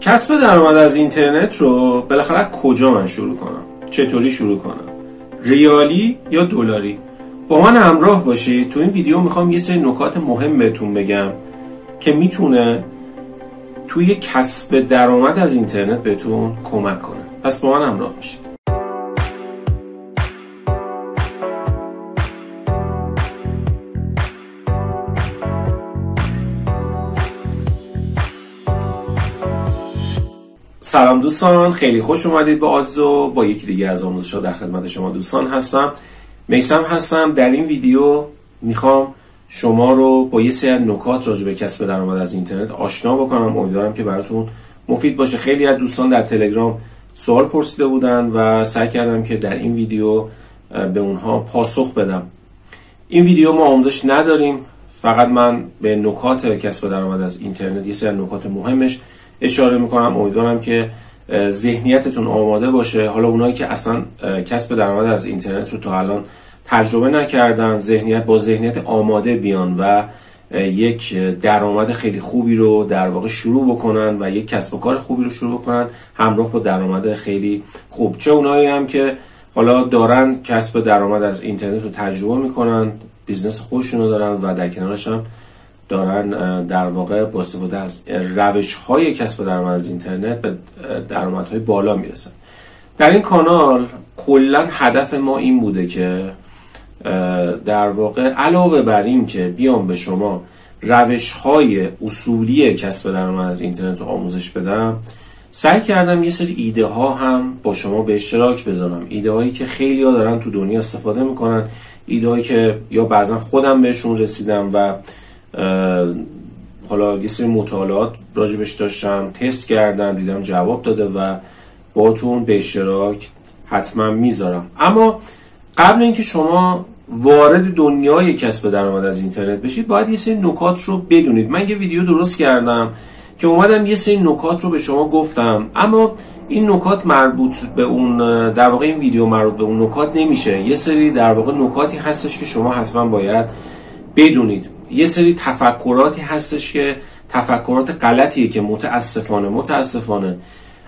کسب درآمد از اینترنت رو بالاخره کجا من شروع کنم؟ چطوری شروع کنم؟ ریالی یا دلاری؟ با من همراه باشید. تو این ویدیو می‌خوام یه سری نکات مهم بهتون بگم که می‌تونه توی کسب درآمد از اینترنت بهتون کمک کنه. پس با من همراه باشید. سلام دوستان خیلی خوش اومدید به آدزو با یکی دیگه از آموزش در خدمت شما دوستان هستم. میسم هستم. در این ویدیو می‌خوام شما رو با یه سری نکات راجع به کسب درآمد از اینترنت آشنا بکنم. امیدوارم که براتون مفید باشه. خیلی از دوستان در تلگرام سوال پرسیده بودن و سعی کردم که در این ویدیو به اونها پاسخ بدم. این ویدیو ما آموزش نداریم. فقط من به نکات کسب درآمد از اینترنت یه سری نکات مهمش اشاره می‌کنم. امیدوارم که ذهنیتتون آماده باشه. حالا اونایی که اصلا کسب درآمد از اینترنت رو تا الان تجربه نکردن ذهنیت با ذهنیت آماده بیان و یک درآمد خیلی خوبی رو در واقع شروع بکنن و یک کسب و کار خوبی رو شروع بکنن همراه با درآمد خیلی خوب. چه اونایی هم که حالا دارن کسب درآمد از اینترنت رو تجربه می‌کنن business خودشون رو دارن و در کنارش هم دارن در واقع با استفاده از روش های کسب درآمد از اینترنت به درآمدهای بالا می‌رسن. در این کانال کلا هدف ما این بوده که در واقع علاوه بر این که بیام به شما روش های اصولی کسب درآمد از اینترنت رو آموزش بدم سعی کردم یه سری ایده ها هم با شما به اشتراک بذارم. ایده هایی که خیلی ها دارن تو دنیا استفاده می‌کنن ایده هایی که یا بعضا خودم بهشون رسیدم و حالا یه سری مطالعات راجبش داشتم تست کردم دیدم جواب داده و باتون به اشتراک حتما می‌ذارم. اما قبل اینکه شما وارد دنیای کسب درآمد از اینترنت بشید باید یه سری نکات رو بدونید. من یه ویدیو درست کردم که اومدم یه سری نکات رو به شما گفتم اما این نکات مربوط به اون در واقع این ویدیو مربوط به اون نکات نمیشه. یه سری در واقع نکاتی هستش که شما حتما باید بدونید. یه سری تفکراتی هستش که تفکرات غلطیه که متاسفانه متاسفانه.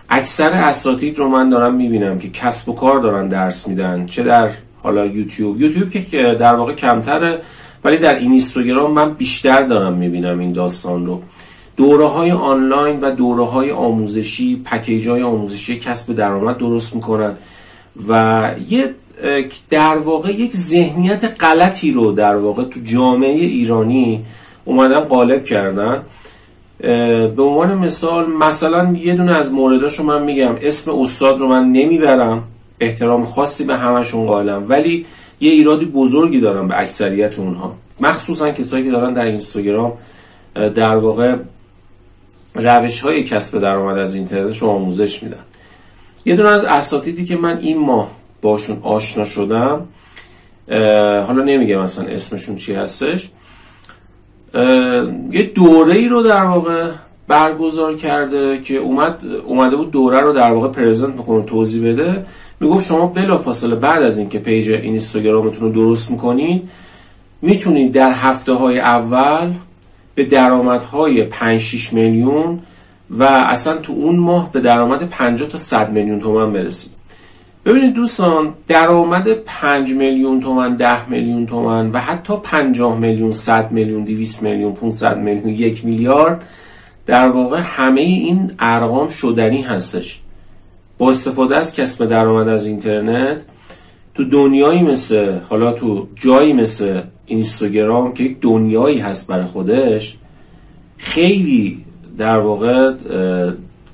اکثر اساتید رو من دارم می‌بینم که کسب و کار دارن درس میدن چه در حالا یوتیوب. یوتیوب که در واقع کمتره ولی در اینستاگرام من بیشتر دارم می‌بینم این داستان رو. دوره های آنلاین و دوره های آموزشی پکیج های آموزشی کسب درآمد درست می‌کنن. و یه در واقع یک ذهنیت غلطی رو در واقع تو جامعه ایرانی اومدن قالب کردن. به عنوان مثال مثلا یه دونه از رو من میگم. اسم استاد رو من نمی‌برم. احترام خاصی به همشون قائلم. ولی یه ایرادی بزرگی دارم به اکثریت اونها. مخصوصا کسایی که دارن در اینستاگرام در واقع روش های کسب درآمد از اینترنت رو آموزش میدن. یه دونه از اساتیدی که من این ماه باشون آشنا شدم. حالا نمیگم مثلا اسمشون چی هستش. یه دوره ای رو در واقع برگزار کرده که اومد اومده بود دوره رو در واقع پرزنت می‌کنه توضیح بده. می‌گفت شما بلا فاصله بعد از اینکه پیج اینستاگرامتون رو درست می‌کنید می‌تونید در هفته های اول به درآمدهای 5 6 میلیون و اصلا تو اون ماه به درآمد 50 تا 100 میلیون تومن برسید. ببینید دوستان درآمد 5 میلیون تومن 10 میلیون تومن و حتی 50 میلیون 100 میلیون 200 میلیون 500 میلیون یک میلیارد در واقع همه این ارقام شدنی هستش. با استفاده از کسب درآمد از اینترنت تو دنیایی مثل حالا تو جایی مثل اینستاگرام که یک دنیایی هست برای خودش خیلی در واقع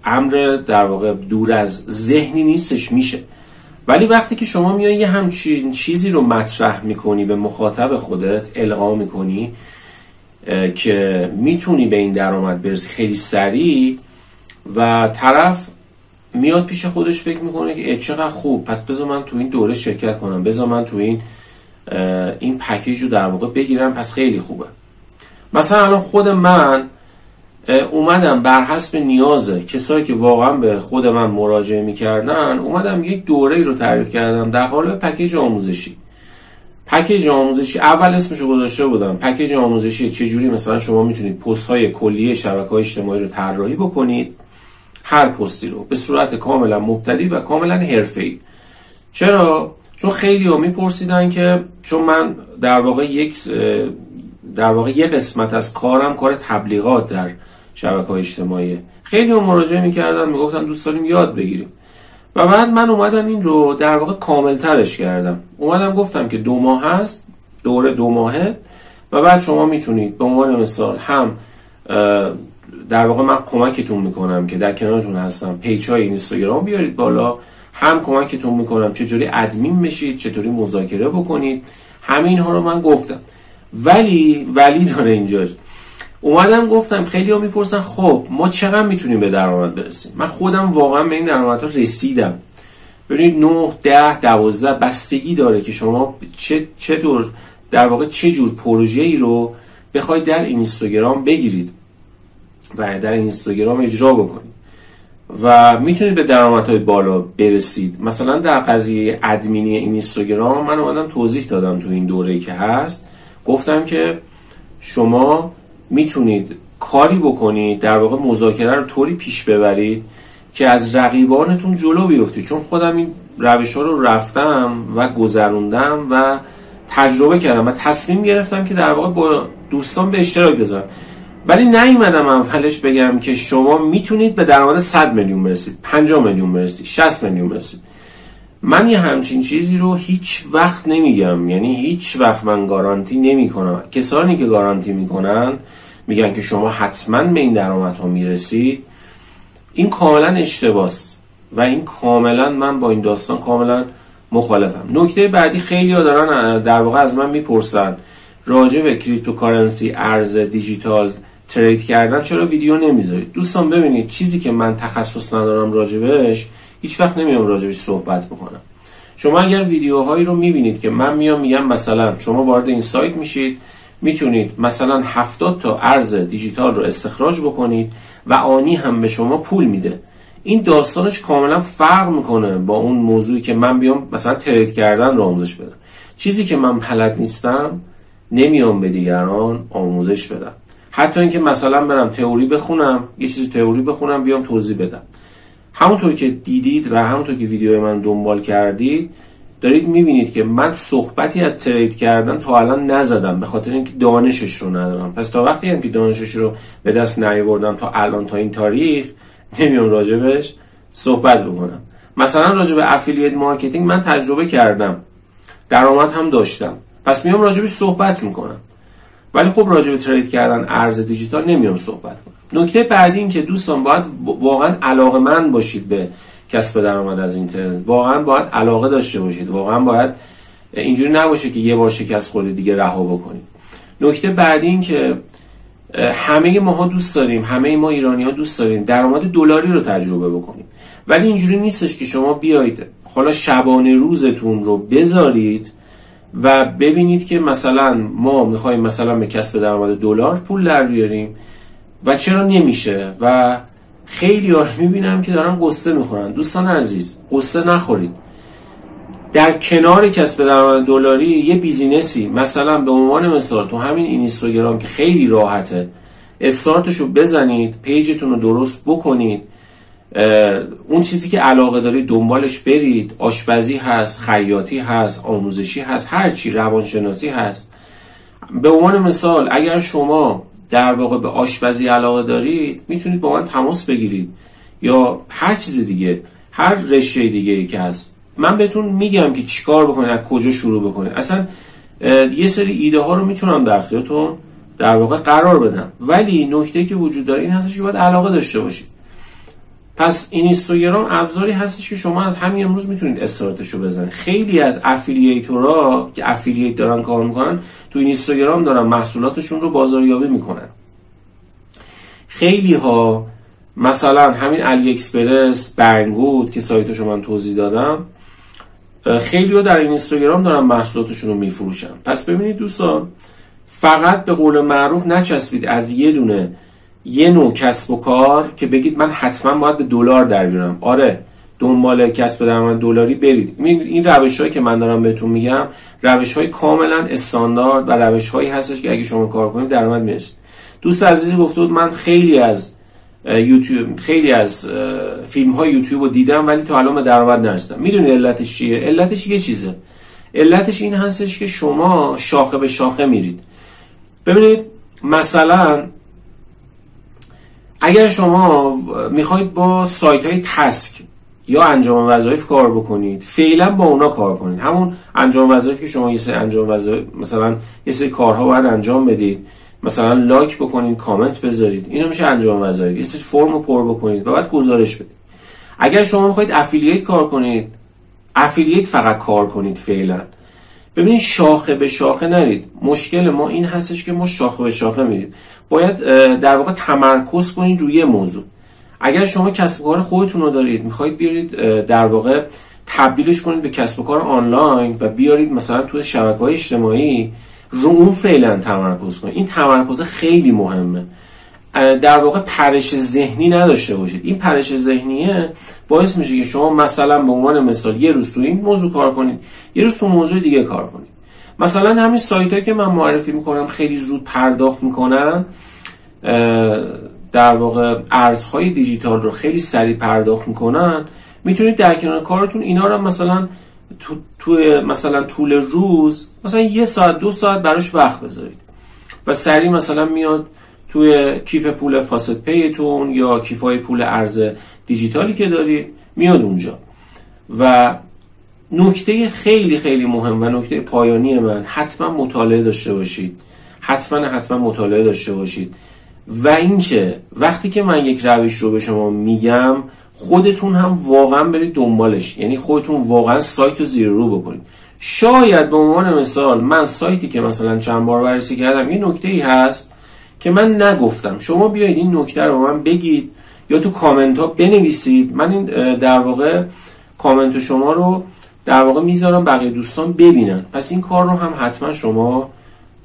امر در واقع دور از ذهنی نیستش میشه. ولی وقتی که شما میای یه همچین چیزی رو مطرح می‌کنی به مخاطب خودت القا می‌کنی که می‌تونی به این درآمد برسی. خیلی سریع و طرف میاد پیش خودش فکر می‌کنه که چقدر خوب. پس بذار من تو این دوره شرکت کنم. بذار من تو این این پکیج رو در واقع بگیرم. پس خیلی خوبه. مثلا الان خود من اومدم بر حسب نیازه کسایی که واقعا به خود من مراجعه می‌کردن اومدم یک دوره رو تعریف کردم در قالب پکیج آموزشی. پکیج آموزشی اول اسمشو گذاشته بودم. پکیج آموزشی چجوری؟ مثلا شما می‌تونید پست های کلیه شبکه های اجتماعی رو طراحی بکنید. هر پستی رو به صورت کاملا مبتدی و کاملا حرفه‌ای. چرا؟ چون خیلی ها میپرسیدن که چون من در واقع یک در واقع یه قسمت از کارم کار تبلیغات در شبکه های اجتماعی. خیلی ها مراجعه می‌کردن می‌گفتن دوست داریم یاد بگیریم. و بعد من اومدم این رو در واقع کامل ترش کردم. اومدم گفتم که دو ماه هست دوره دو ماهه و بعد شما می‌تونید به عنوان مثال هم در واقع من کمکتون می‌کنم که در کنارتون هستم پیج های اینستاگرام بیارید بالا هم کمکتون می‌کنم چطوری ادمین بشید چطوری مذاکره بکنید. همه اینها رو من گفتم. ولی ولی داره اینجاش اومدم گفتم خیلی ها می‌پرسن خب ما چقدر می‌تونیم به درآمد برسیم؟ من خودم واقعا به این درآمدها رسیدم. ببینید 9 10 12 بستگی داره که شما چه چطور در واقع چه جور پروژه ای رو بخواید در اینستاگرام بگیرید و در اینستاگرام اجرا بکنید و می‌تونید به درآمدهای بالا برسید. مثلا در قضیه ادمینی اینستاگرام من اومدم توضیح دادم تو این دوره که هست. گفتم که شما می‌تونید کاری بکنید در واقع مذاکره رو طوری پیش ببرید که از رقیبانتون جلو بیفتید. چون خودم این روش ها رو رفتم و گذروندم و تجربه کردم و تصمیم گرفتم که در واقع با دوستان به اشتراک بذارم. ولی نیومدم اولش بگم که شما می‌تونید به درآمد 100 میلیون برسید 50 میلیون برسید 60 میلیون برسید. من یه همچین چیزی رو هیچ وقت نمیگم. یعنی هیچ وقت من گارانتی نمی کنم کسانی که گارانتی می‌کنن میگن که شما حتما به این درآمدها می‌رسید. این کاملا اشتباس و این کاملا من با این داستان کاملا مخالفم. نکته بعدی خیلی ها دارن در واقع از من می‌پرسن. راجع به cryptocurrency ارز دیجیتال trade کردن چرا ویدیو نمی‌ذارید؟ دوستان ببینید چیزی که من تخصص ندارم راجبش هیچ وقت نمیام راجبش صحبت بکنم. شما اگر ویدیوهایی رو می‌بینید که من میام میگم مثلا شما وارد این سایت میشید می‌تونید مثلا 70 تا ارز دیجیتال رو استخراج بکنید و آنی هم به شما پول میده. این داستانش کاملا فرق می‌کنه با اون موضوعی که من بیام مثلا trade کردن رو آموزش بدم. چیزی که من بلد نیستم نمیام به دیگران آموزش بدم. حتی اینکه مثلا برم تئوری بخونم یه چیزی تئوری بخونم بیام توضیح بدم. همونطور که دیدید و همونطور که ویدیو من دنبال کردید دارید می‌بینید که من صحبتی از ترید کردن تا الان نزدم به خاطر اینکه دانشش رو ندارم. پس تا وقتی هم که دانشش رو به دست نیاوردم تا الان تا این تاریخ نمیام راجبش صحبت بکنم. مثلا راجب affiliate marketing من تجربه کردم. درآمد هم داشتم. پس میام راجبش صحبت می‌کنم. ولی خب راجع به trade کردن ارز دیجیتال نمیام صحبت کنم. نکته بعدی این که دوستان باید واقعا علاقه‌مند باشید به کسب درآمد از اینترنت. واقعا باید علاقه داشته باشید. واقعا باید اینجوری نباشه که یه بار شکست خورده دیگه رها بکنید. نکته بعدی این که همه ماها دوست داریم همه ما ایرانی ها دوست داریم درآمد دلاری رو تجربه بکنیم. ولی اینجوری نیستش که شما بیایید حالا شبانه روزتون رو بذارید و ببینید که مثلا ما می‌خوایم مثلا به کسب درآمد دلار پول در بیاریم و چرا نمیشه؟ و خیلی ها می‌بینم که دارن قصه می‌خورن. دوستان عزیز قصه نخورید. در کنار کسب درآمد دلاری یه بیزینسی مثلا به عنوان مثال تو همین اینستاگرام که خیلی راحته استارتشو بزنید پیجتون رو درست بکنید اون چیزی که علاقه دارید دنبالش برید آشپزی هست خیاطی هست آموزشی هست هر چی روانشناسی هست. به عنوان مثال اگر شما در واقع به آشپزی علاقه دارید می‌تونید با من تماس بگیرید. یا هر چیز دیگه هر رشته دیگه ای که هست. من بهتون میگم که چیکار بکنید از کجا شروع بکنید. اصلا یه سری ایده ها رو می‌تونم در اختیارتون در واقع قرار بدم. ولی نکته که وجود داره این هستش که باید علاقه داشته باشید. پس اینستاگرام ابزاری هستش که شما از همین امروز می‌تونید استارتش بزنید. خیلی از affiliator ها که affiliate دارن کار می‌کنن تو اینستاگرام دارن محصولاتشون رو بازاریابی می‌کنن. خیلی ها مثلا همین AliExpress Banggood که سایتشو من توضیح دادم خیلی ها در اینستاگرام دارن محصولاتشون رو میفروشن. پس ببینید دوستان فقط به قول معروف نچسبید از یه دونه یه نوع کسب و کار که بگید من حتما باید به دلار در بیارم. آره دنبال کسب درآمد دلاری برید. این روش هایی که من دارم بهتون میگم روش های کاملا استاندارد و روش هایی هستش که اگه شما کار کنید درآمد می‌رسید دوست عزیزی گفته بود من خیلی از یوتیوب خیلی از فیلم های یوتیوب رو دیدم ولی تا الان درآمد نرسیدم. می‌دونی علتش چیه؟ علتش یه چیزه. علتش این هستش که شما شاخه به شاخه میرید. ببینید مثلا اگر شما می‌خواید با سایت های task یا انجام وظایف کار بکنید فعلا با اونا کار کنید. همون انجام وظایف که شما یه سری انجام وظایف مثلا یه سری کارها باید انجام بدید. مثلا like بکنید کامنت بذارید. اینا میشه انجام وظایف. یه سری فرم رو پر بکنید و بعد گزارش بدید. اگر شما می‌خواید افیلیت کار کنید افیلیت فقط کار کنید فعلا. ببینید شاخه به شاخه نرید. مشکل ما این هستش که ما شاخه به شاخه میرید باید در واقع تمرکز کنید روی موضوع. اگر شما کسب کار خودتون رو دارید می‌خواید بیارید در واقع تبدیلش کنید به کسب و کار آنلاین و بیارید مثلا توی شبکه های اجتماعی رو اون فعلا تمرکز کنید. این تمرکز خیلی مهمه. در واقع پرش ذهنی نداشته باشید. این پرش ذهنیه باعث میشه که شما مثلا به عنوان مثال یه روز تو این موضوع کار کنید یه روز تو موضوع دیگه کار کنید. مثلا همین سایت که من معرفی می‌کنم خیلی زود پرداخت می‌کنن در واقع ارزهای دیجیتال رو خیلی سریع پرداخت می‌کنن. می‌تونید در کنار کارتون اینا رو مثلا تو, تو مثلا طول روز مثلا یه ساعت دو ساعت براش وقت بذارید. و سریع مثلا میاد توی کیف پول فاست پیتون یا کیف های پول ارز دیجیتالی که دارید میاد اونجا. و نکته خیلی خیلی مهم و نکته پایانی من حتما مطالعه داشته باشید. حتما حتما مطالعه داشته باشید. و اینکه وقتی که من یک روش رو به شما میگم خودتون هم واقعا برید دنبالش. یعنی خودتون واقعا سایت رو زیر رو بکنید. شاید به عنوان مثال من سایتی که مثلا چند بار بررسی کردم یه نکته ای هست که من نگفتم. شما بیاید این نکته رو من بگید یا تو کامنت ها بنویسید. من این در واقع کامنت شما رو در واقع می‌ذارم بقیه دوستان ببینن. پس این کار رو هم حتما شما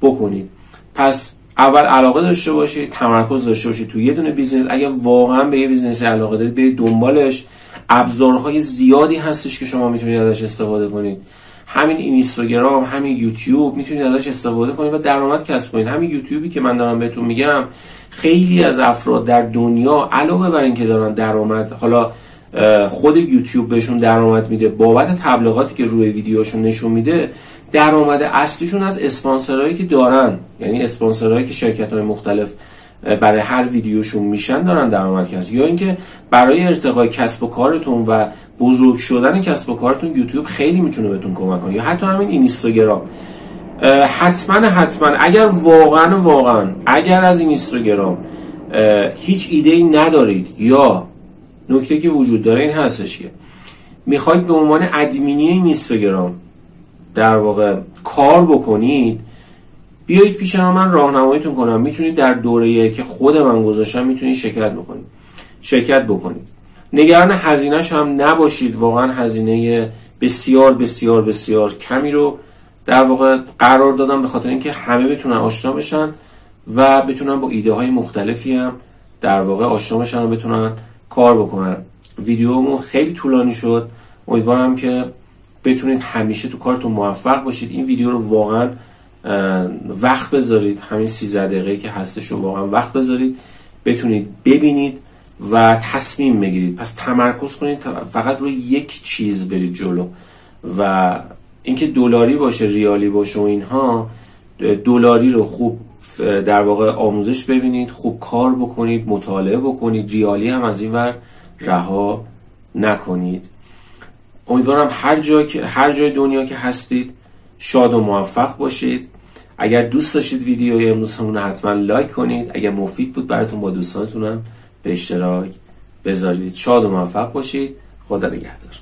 بکنید. پس اول علاقه داشته باشید تمرکز داشته باشید تو یه دونه business اگر واقعا به یه business علاقه دارید برید دنبالش. ابزارهای زیادی هستش که شما می‌تونید ازش استفاده کنید. همین اینستاگرام همین یوتیوب می‌تونید ازش استفاده کنید و درآمد کسب کنید. همین یوتیوبی که من دارم بهتون میگم خیلی از افراد در دنیا علاوه بر اینکه دارن درآمد حالا خود یوتیوب بهشون درآمد میده بابت تبلیغاتی که روی ویدیوشون نشون میده درآمد اصلیشون از اسپانسرهایی که دارن یعنی اسپانسرهایی که شرکت های مختلف برای هر ویدیوشون میشن دارن درآمد کسب. یا اینکه برای ارتقای کسب و کارتون و بزرگ شدن کسب و کارتون یوتیوب خیلی می‌تونه بهتون کمک کنه. یا حتی همین اینستاگرام. حتما حتما اگر واقعا واقعا اگر از اینستاگرام هیچ ایده ای ندارید یا نکته که وجود داره این هستش که می‌خواید به عنوان ادمینی اینستاگرام در واقع کار بکنید بیایید پیش من راهنماییتون کنم. می‌تونید در دوره که خود من گذاشتم می‌تونید شرکت بکنید. شرکت بکنید. نگران هزینهش هم نباشید. واقعا هزینه بسیار بسیار بسیار کمی رو در واقع قرار دادم به خاطر اینکه همه بتونن آشنا بشن و بتونن با ایده های مختلفی هم در واقع آشنا بشن و بتونن کار بکنن. ویدیومون خیلی طولانی شد. امیدوارم که بتونید همیشه تو کارتون موفق باشید. این ویدیو رو واقعا وقت بذارید. همین 13 دقیقه که هستش رو واقعا وقت بذارید. بتونید ببینید و تصمیم بگیرید. پس تمرکز کنید. فقط روی یک چیز برید جلو. و اینکه دلاری باشه ریالی باشه و اینها دلاری رو خوب در واقع آموزش ببینید خوب کار بکنید مطالعه بکنید. ریالی هم از این ور رها نکنید. امیدوارم هر جای هر جای دنیا که هستید شاد و موفق باشید. اگر دوست داشتید ویدیوی امروزمون حتما لایک کنید. اگر مفید بود براتون با دوستانتونم به اشتراک بذارید. شاد و موفق باشید. خدا نگهدار.